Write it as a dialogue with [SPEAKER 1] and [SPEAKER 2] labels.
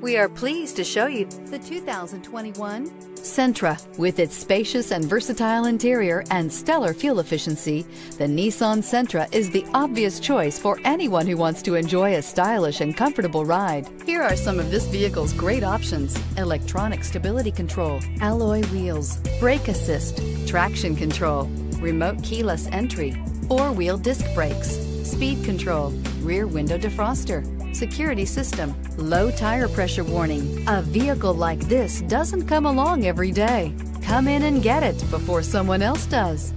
[SPEAKER 1] We are pleased to show you the 2021 Sentra. With its spacious and versatile interior and stellar fuel efficiency, the Nissan Sentra is the obvious choice for anyone who wants to enjoy a stylish and comfortable ride. Here are some of this vehicle's great options. Electronic stability control, alloy wheels, brake assist, traction control, remote keyless entry, four-wheel disc brakes, speed control, rear window defroster, security system, low tire pressure warning. A vehicle like this doesn't come along every day. Come in and get it before someone else does.